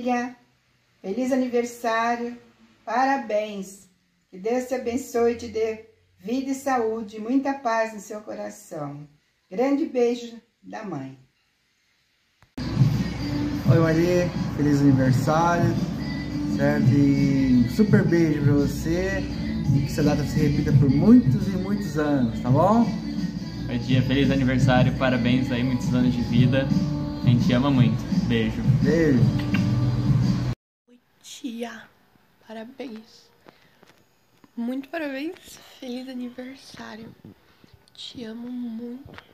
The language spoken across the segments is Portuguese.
filha. Feliz aniversário. Parabéns. Que Deus te abençoe e te dê vida e saúde, e muita paz no seu coração. Grande beijo da mãe. Oi Maria, feliz aniversário, certo? E um super beijo pra você e que essa data se repita por muitos e muitos anos, tá bom? Oi, tia, feliz aniversário, parabéns aí, muitos anos de vida. A gente ama muito. Beijo. Beijo. Tia, parabéns. Muito parabéns. Feliz aniversário. Te amo muito.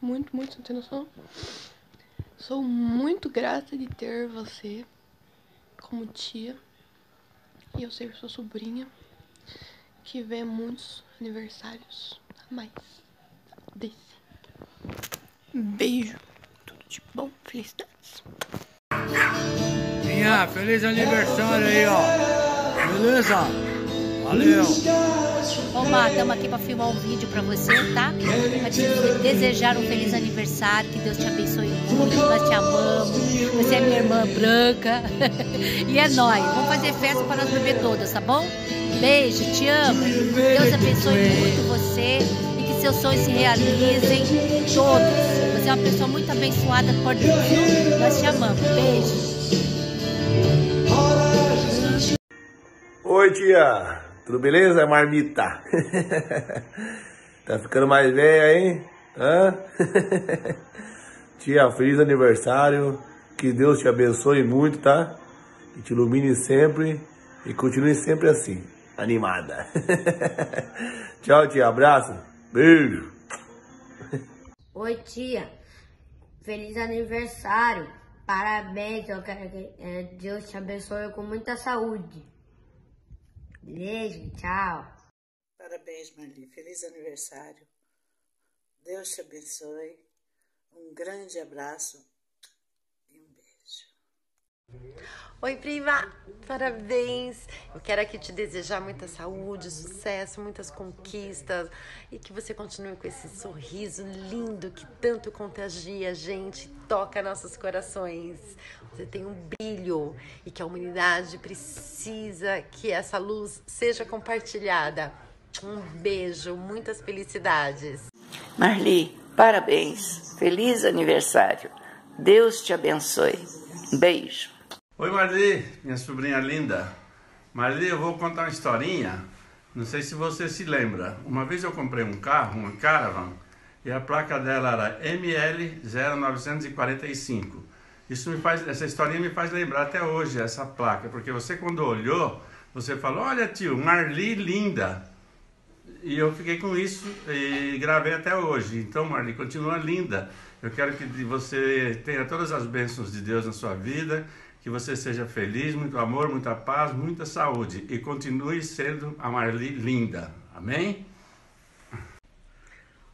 Muito, muito, não tem noção. Sou muito grata de ter você como tia. E eu ser sua sobrinha. Que vê muitos aniversários a mais desse. Beijo. Tudo de bom. Felicidades. Feliz aniversário aí, ó. Beleza? Valeu. Ô, Má, estamos aqui para filmar um vídeo para você, tá? Pra te desejar um feliz aniversário, que Deus te abençoe muito, nós te amamos. Você é minha irmã branca. e é nóis. Vamos fazer festa para nós beber todas, tá bom? Beijo, te amo. Deus abençoe muito você e que seus sonhos se realizem todos. Você é uma pessoa muito abençoada por Deus. Nós te amamos. Beijo. Oi, tia. Tudo beleza, marmita? tá ficando mais velha, hein? Hã? tia, feliz aniversário. Que Deus te abençoe muito, tá? Que te ilumine sempre e continue sempre assim, animada. Tchau, tia. Abraço. Beijo. Oi, tia. Feliz aniversário. Parabéns. Eu quero que eh, Deus te abençoe com muita saúde. Beijo, tchau. Parabéns, Marli. Feliz aniversário. Deus te abençoe. Um grande abraço. Oi, prima! Parabéns! Eu quero aqui te desejar muita saúde, sucesso, muitas conquistas e que você continue com esse sorriso lindo que tanto contagia a gente, toca nossos corações. Você tem um brilho e que a humanidade precisa que essa luz seja compartilhada. Um beijo, muitas felicidades. Marli, parabéns. Feliz aniversário. Deus te abençoe. Beijo. Oi Marli, minha sobrinha linda. Marli, eu vou contar uma historinha. Não sei se você se lembra. Uma vez eu comprei um carro, uma Caravan, e a placa dela era ML0945. Isso me faz, essa historinha me faz lembrar até hoje essa placa, porque você quando olhou, você falou: "Olha, tio, Marli linda". E eu fiquei com isso e gravei até hoje. Então, Marli, continua linda. Eu quero que você tenha todas as bênçãos de Deus na sua vida, que você seja feliz, muito amor, muita paz, muita saúde e continue sendo a Marli linda. Amém?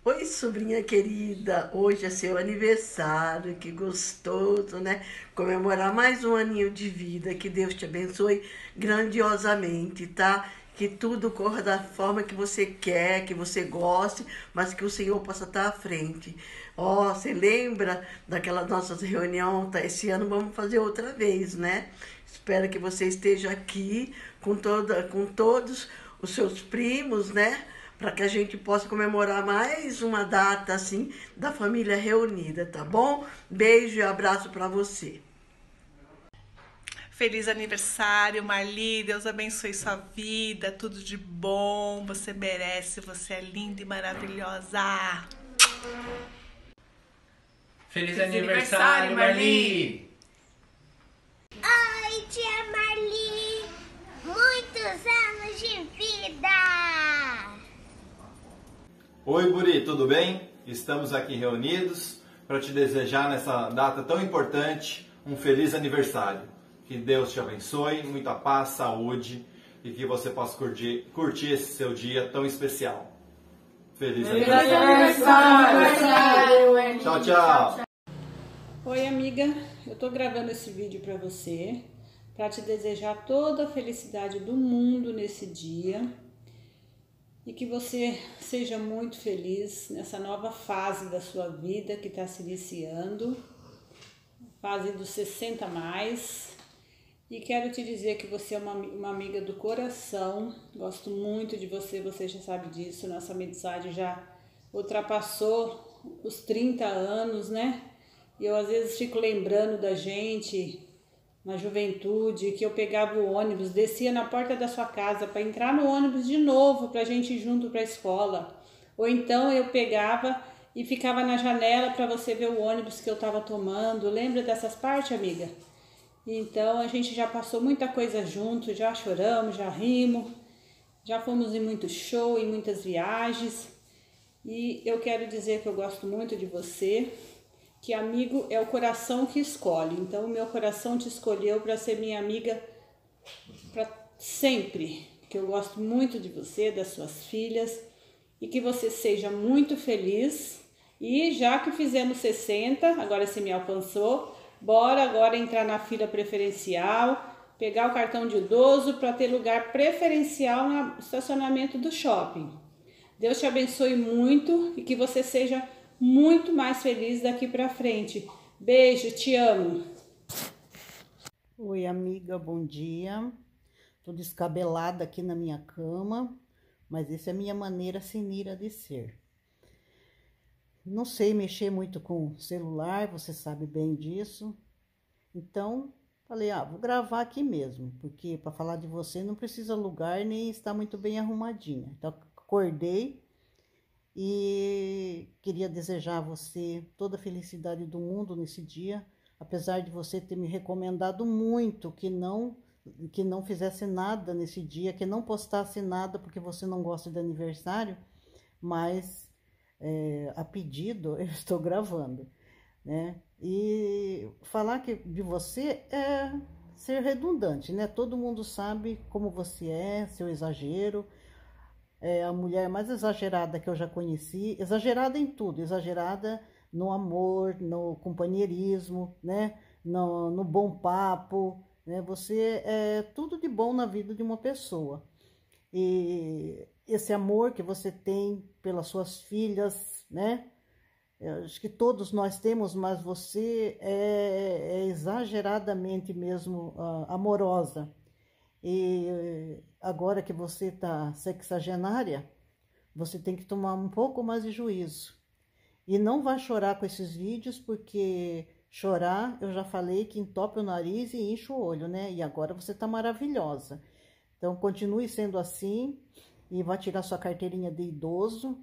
Oi, sobrinha querida, hoje é seu aniversário, que gostoso, né? Comemorar mais um aninho de vida, que Deus te abençoe grandiosamente, tá? Que tudo corra da forma que você quer, que você goste, mas que o Senhor possa estar à frente. Ó, oh, você lembra daquela nossa reunião? Tá? Esse ano vamos fazer outra vez, né? Espero que você esteja aqui com, toda, com todos os seus primos, né? Para que a gente possa comemorar mais uma data assim da família reunida, tá bom? Beijo e abraço para você. Feliz aniversário, Marli. Deus abençoe sua vida, tudo de bom. Você merece, você é linda e maravilhosa. Feliz, Feliz aniversário, Marli. Oi, tia Marli. Muitos anos de vida. Oi, Buri, tudo bem? Estamos aqui reunidos para te desejar nessa data tão importante um feliz aniversário. Que Deus te abençoe, muita paz, saúde e que você possa curtir, curtir esse seu dia tão especial. Feliz, feliz aniversário! aniversário. Tchau, tchau! Oi, amiga, eu estou gravando esse vídeo para você para te desejar toda a felicidade do mundo nesse dia e que você seja muito feliz nessa nova fase da sua vida que está se iniciando, fase dos 60 mais. E quero te dizer que você é uma, uma amiga do coração, gosto muito de você, você já sabe disso, nossa amizade já ultrapassou os 30 anos, né? E eu às vezes fico lembrando da gente na juventude, que eu pegava o ônibus, descia na porta da sua casa para entrar no ônibus de novo para a gente ir junto para a escola. Ou então eu pegava e ficava na janela para você ver o ônibus que eu estava tomando. Lembra dessas partes, amiga? Então a gente já passou muita coisa junto, já choramos, já rimos, já fomos em muito show, em muitas viagens. E eu quero dizer que eu gosto muito de você, que amigo é o coração que escolhe. Então, o meu coração te escolheu para ser minha amiga para sempre. Que eu gosto muito de você, das suas filhas e que você seja muito feliz. E já que fizemos 60, agora você me alcançou, bora agora entrar na fila preferencial, pegar o cartão de idoso para ter lugar preferencial no estacionamento do shopping. Deus te abençoe muito e que você seja muito mais feliz daqui para frente. Beijo, te amo. Oi, amiga, bom dia. Tô descabelada aqui na minha cama, mas essa é a minha maneira sinira de ser. Não sei mexer muito com celular, você sabe bem disso. Então, falei, ah, vou gravar aqui mesmo, porque para falar de você não precisa lugar nem estar muito bem arrumadinha. Então, acordei, e queria desejar a você toda a felicidade do mundo nesse dia, apesar de você ter me recomendado muito que não que não fizesse nada nesse dia, que não postasse nada porque você não gosta de aniversário, mas é, a pedido eu estou gravando, né? E falar que de você é ser redundante, né? Todo mundo sabe como você é, seu exagero, é a mulher mais exagerada que eu já conheci, exagerada em tudo, exagerada no amor, no companheirismo, né? No, no bom papo, né? Você é tudo de bom na vida de uma pessoa. E esse amor que você tem pelas suas filhas, né? Acho que todos nós temos, mas você é, é exageradamente mesmo uh, amorosa. E agora que você está sexagenária, você tem que tomar um pouco mais de juízo. E não vai chorar com esses vídeos, porque chorar, eu já falei que entope o nariz e enche o olho, né? E agora você tá maravilhosa. Então, continue sendo assim e vá tirar sua carteirinha de idoso.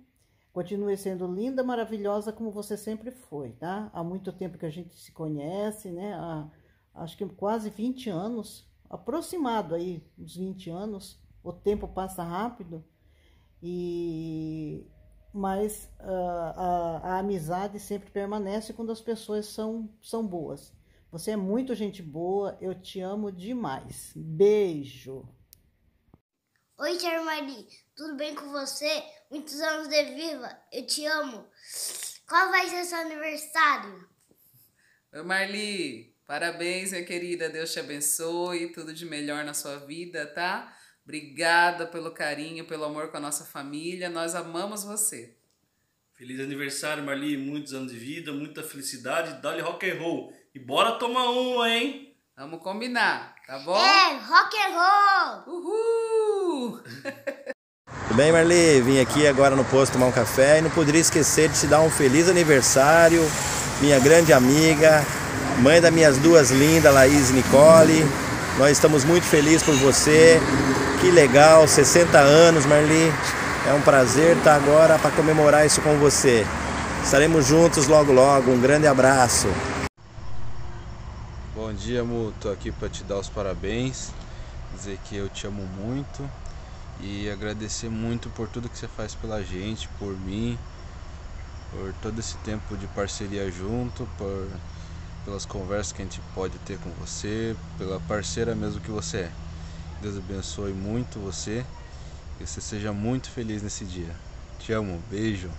Continue sendo linda, maravilhosa, como você sempre foi, tá? Há muito tempo que a gente se conhece, né? Há, acho que quase 20 anos aproximado aí, uns 20 anos, o tempo passa rápido, e mas uh, a, a, amizade sempre permanece quando as pessoas são, são boas. Você é muito gente boa, eu te amo demais. Beijo! Oi, tia Marli, tudo bem com você? Muitos anos de viva, eu te amo. Qual vai ser seu aniversário? Oi, Marli, parabéns, minha querida. Deus te abençoe, tudo de melhor na sua vida, tá? Obrigada pelo carinho, pelo amor com a nossa família. Nós amamos você. Feliz aniversário, Marli. Muitos anos de vida, muita felicidade. Dá-lhe rock and roll. E bora tomar uma, hein? Vamos combinar, tá bom? É, rock and roll! Uhul! Tudo bem, Marli? Vim aqui agora no posto tomar um café e não poderia esquecer de te dar um feliz aniversário, minha grande amiga, mãe das minhas duas lindas, Laís e Nicole. Nós estamos muito felizes por você. Que legal, 60 anos, Marli. É um prazer estar agora para comemorar isso com você. Estaremos juntos logo logo. Um grande abraço. Bom dia, Mu. Aqui para te dar os parabéns, dizer que eu te amo muito e agradecer muito por tudo que você faz pela gente, por mim, por todo esse tempo de parceria junto, por pelas conversas que a gente pode ter com você, pela parceira mesmo que você é. Deus abençoe muito você e você seja muito feliz nesse dia. Te amo, beijo.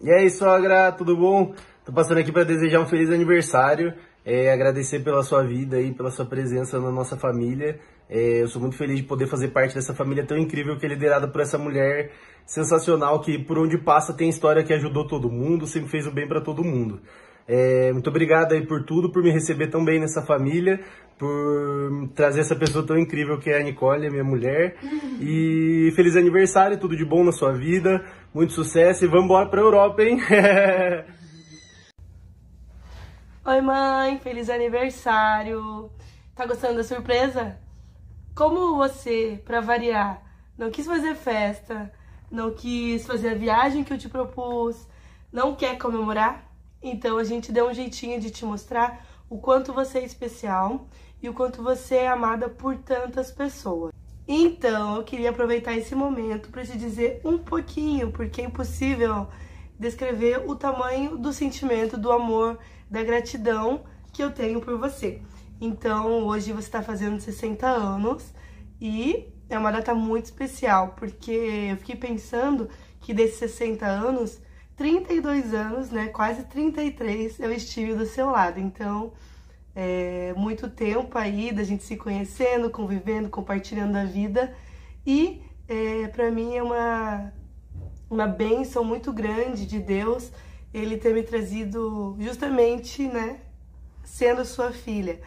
E aí, sogra, tudo bom? Tô passando aqui para desejar um feliz aniversário, é, agradecer pela sua vida e pela sua presença na nossa família. É, eu sou muito feliz de poder fazer parte dessa família tão incrível que é liderada por essa mulher sensacional que por onde passa tem história que ajudou todo mundo, sempre fez o bem para todo mundo. É, muito obrigado aí por tudo, por me receber tão bem nessa família, por trazer essa pessoa tão incrível que é a Nicole, a minha mulher. E feliz aniversário, tudo de bom na sua vida, muito sucesso e vamos embora pra Europa, hein? Oi, mãe, feliz aniversário. Tá gostando da surpresa? Como você, pra variar, não quis fazer festa, não quis fazer a viagem que eu te propus, não quer comemorar? Então a gente deu um jeitinho de te mostrar o quanto você é especial e o quanto você é amada por tantas pessoas. Então eu queria aproveitar esse momento para te dizer um pouquinho, porque é impossível descrever o tamanho do sentimento, do amor, da gratidão que eu tenho por você. Então hoje você está fazendo 60 anos e é uma data muito especial, porque eu fiquei pensando que desses 60 anos 32 anos, né, quase 33, eu estive do seu lado. Então, é muito tempo aí da gente se conhecendo, convivendo, compartilhando a vida. E é, para mim é uma, uma bênção muito grande de Deus ele ter me trazido justamente, né, sendo sua filha.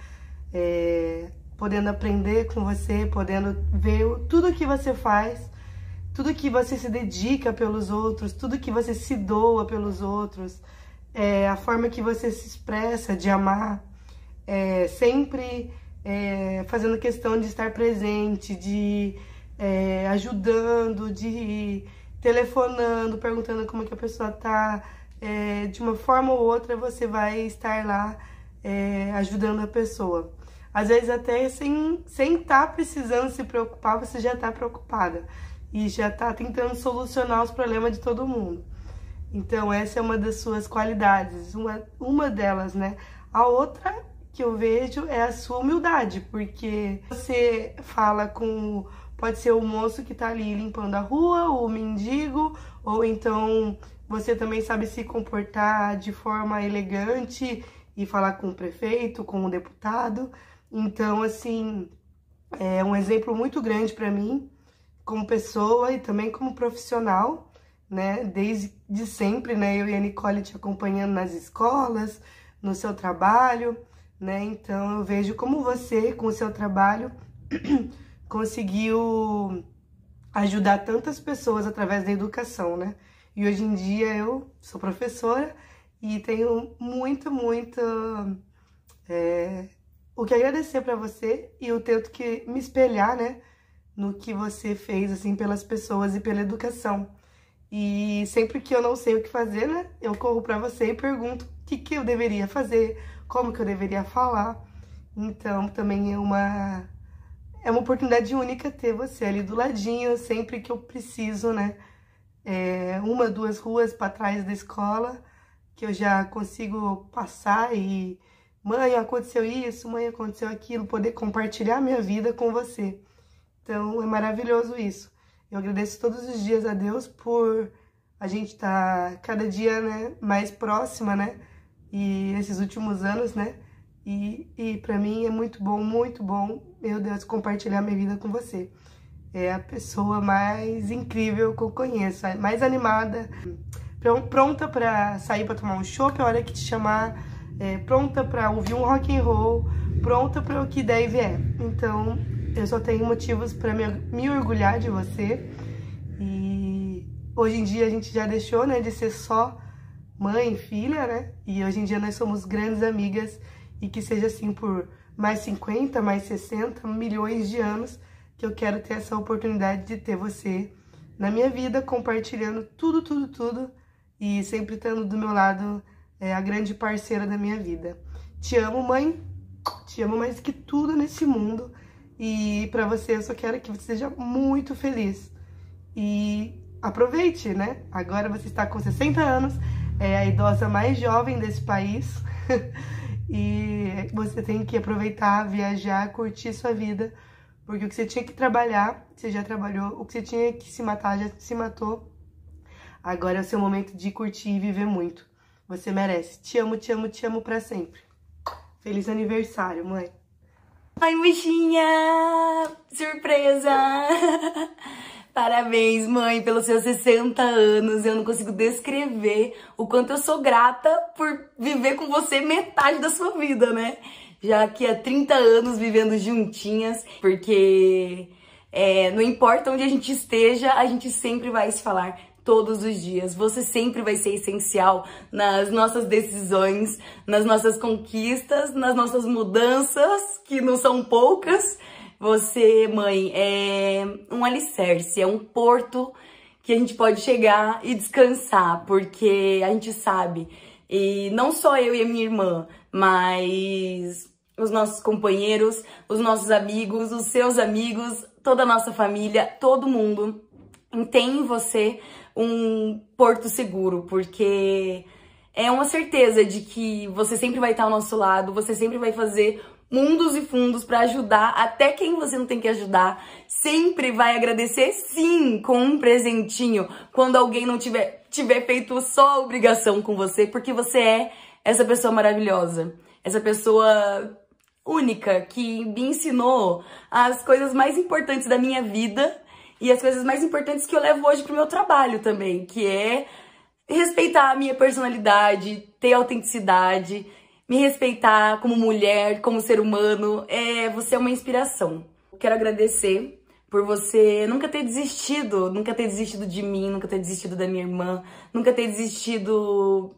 É, podendo aprender com você, podendo ver tudo que você faz tudo que você se dedica pelos outros, tudo que você se doa pelos outros, é, a forma que você se expressa de amar, é, sempre é, fazendo questão de estar presente, de é, ajudando, de telefonando, perguntando como é que a pessoa tá, é, de uma forma ou outra você vai estar lá ajudando a pessoa. Às vezes até sem estar sem tá precisando se preocupar, você já está preocupada e já está tentando solucionar os problemas de todo mundo. Então, essa é uma das suas qualidades, uma, uma delas, né? A outra que eu vejo é a sua humildade, porque você fala com. Pode ser o moço que tá ali limpando a rua, o mendigo, ou então você também sabe se comportar de forma elegante e falar com o prefeito, com o deputado. Então, assim, é um exemplo muito grande para mim como pessoa e também como profissional, né? Desde de sempre, né? Eu e a Nicole te acompanhando nas escolas, no seu trabalho, né? Então eu vejo como você, com o seu trabalho, conseguiu ajudar tantas pessoas através da educação, né? E hoje em dia eu sou professora e tenho muito, muito é, o que agradecer para você e eu tento que me espelhar, né? No que você fez, assim, pelas pessoas e pela educação. E sempre que eu não sei o que fazer, né, eu corro para você e pergunto o que, que eu deveria fazer, como que eu deveria falar. Então, também é uma, é uma oportunidade única ter você ali do ladinho, sempre que eu preciso, né, é, uma, duas ruas para trás da escola, que eu já consigo passar e mãe, aconteceu isso, mãe, aconteceu aquilo, poder compartilhar minha vida com você. Então é maravilhoso isso. Eu agradeço todos os dias a Deus por a gente estar tá cada dia né, mais próxima, né? E nesses últimos anos, né? E, e para mim é muito bom, muito bom, meu Deus, compartilhar minha vida com você. É a pessoa mais incrível que eu conheço, mais animada, pronta para sair para tomar um chopp a hora que te chamar, é, pronta para ouvir um rock and roll, pronta para o que der e vier. Então, eu só tenho motivos para me, me orgulhar de você. E hoje em dia a gente já deixou, né, de ser só mãe filha, né? E hoje em dia nós somos grandes amigas e que seja assim por mais 50, mais 60 milhões de anos que eu quero ter essa oportunidade de ter você na minha vida, compartilhando tudo, tudo, tudo e sempre estando do meu lado, é a grande parceira da minha vida. Te amo, mãe. Te amo mais que tudo nesse mundo. E para você eu só quero que você seja muito feliz. E aproveite, né? Agora você está com 60 anos, é a idosa mais jovem desse país. e você tem que aproveitar, viajar, curtir sua vida, porque o que você tinha que trabalhar, você já trabalhou, o que você tinha que se matar, já se matou. Agora é o seu momento de curtir e viver muito. Você merece. Te amo, te amo, te amo para sempre. Feliz aniversário, mãe. Ai, mochinha! Surpresa! Parabéns, mãe, pelos seus 60 anos. Eu não consigo descrever o quanto eu sou grata por viver com você metade da sua vida, né? Já que há 30 anos vivendo juntinhas, porque é, não importa onde a gente esteja, a gente sempre vai se falar todos os dias. Você sempre vai ser essencial nas nossas decisões, nas nossas conquistas, nas nossas mudanças, que não são poucas. Você, mãe, é um alicerce, é um porto que a gente pode chegar e descansar, porque a gente sabe, e não só eu e a minha irmã, mas os nossos companheiros, os nossos amigos, os seus amigos, toda a nossa família, todo mundo tem em você um porto seguro, porque é uma certeza de que você sempre vai estar ao nosso lado, você sempre vai fazer mundos e fundos para ajudar até quem você não tem que ajudar. Sempre vai agradecer sim com um presentinho quando alguém não tiver tiver feito só a obrigação com você, porque você é essa pessoa maravilhosa, essa pessoa única que me ensinou as coisas mais importantes da minha vida e as coisas mais importantes que eu levo hoje pro meu trabalho também, que é respeitar a minha personalidade, ter autenticidade me respeitar como mulher, como ser humano. É, você é uma inspiração. Quero agradecer por você nunca ter desistido, nunca ter desistido de mim, nunca ter desistido da minha irmã, nunca ter desistido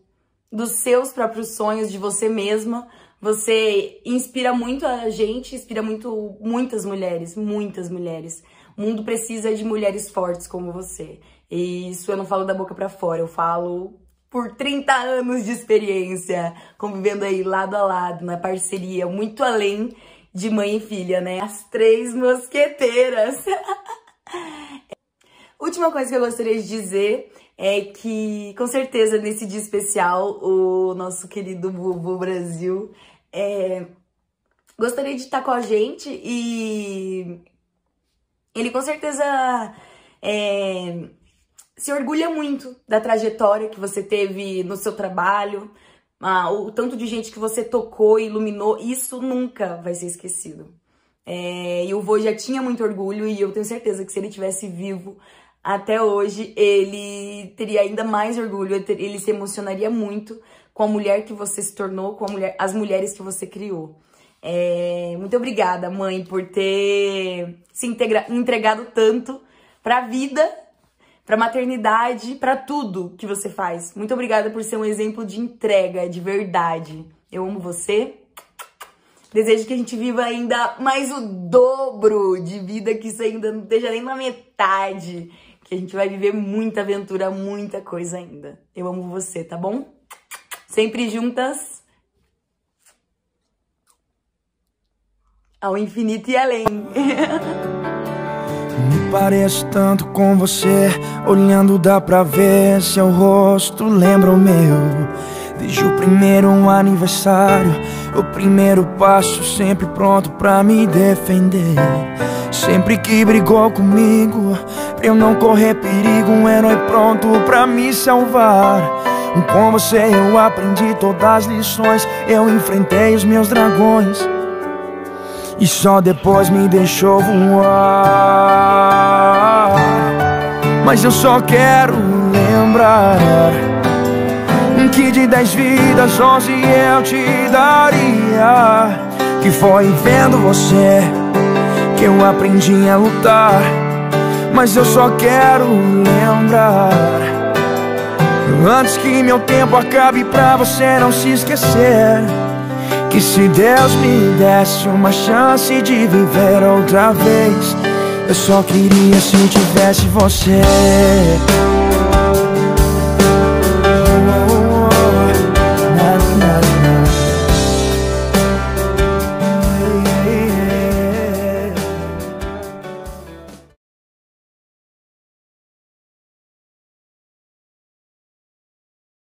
dos seus próprios sonhos, de você mesma. Você inspira muito a gente, inspira muito muitas mulheres, muitas mulheres. O mundo precisa de mulheres fortes como você. E isso eu não falo da boca para fora, eu falo por 30 anos de experiência, convivendo aí lado a lado, na parceria, muito além de mãe e filha, né? As três mosqueteiras. Última coisa que eu gostaria de dizer é que, com certeza, nesse dia especial, o nosso querido Bubu Brasil é, gostaria de estar com a gente e ele com certeza é, se orgulha muito da trajetória que você teve no seu trabalho, ah, o tanto de gente que você tocou iluminou, isso nunca vai ser esquecido. É, e o vô já tinha muito orgulho e eu tenho certeza que se ele tivesse vivo até hoje, ele teria ainda mais orgulho, ele se emocionaria muito com a mulher que você se tornou, com mulher, as mulheres que você criou. É, muito obrigada, mãe, por ter se integra, entregado tanto para a vida para maternidade, para tudo que você faz. Muito obrigada por ser um exemplo de entrega, de verdade. Eu amo você. Desejo que a gente viva ainda mais o dobro de vida, que isso ainda não esteja nem na metade. Que a gente vai viver muita aventura, muita coisa ainda. Eu amo você, tá bom? Sempre juntas. Ao infinito e além. Me pareço tanto com você, olhando dá pra ver seu rosto lembra o meu. Desde o primeiro aniversário, o primeiro passo, sempre pronto pra me defender. Sempre que brigou comigo, pra eu não correr perigo, um herói pronto pra me salvar. Com você eu aprendi todas as lições, eu enfrentei os meus dragões. E só depois me deixou voar. Mas eu só quero lembrar que de dez vidas, onze eu te daria. Que foi vendo você que eu aprendi a lutar. Mas eu só quero lembrar. Antes que meu tempo acabe pra você não se esquecer. Que se Deus me desse uma chance de viver outra vez, eu só queria se tivesse você.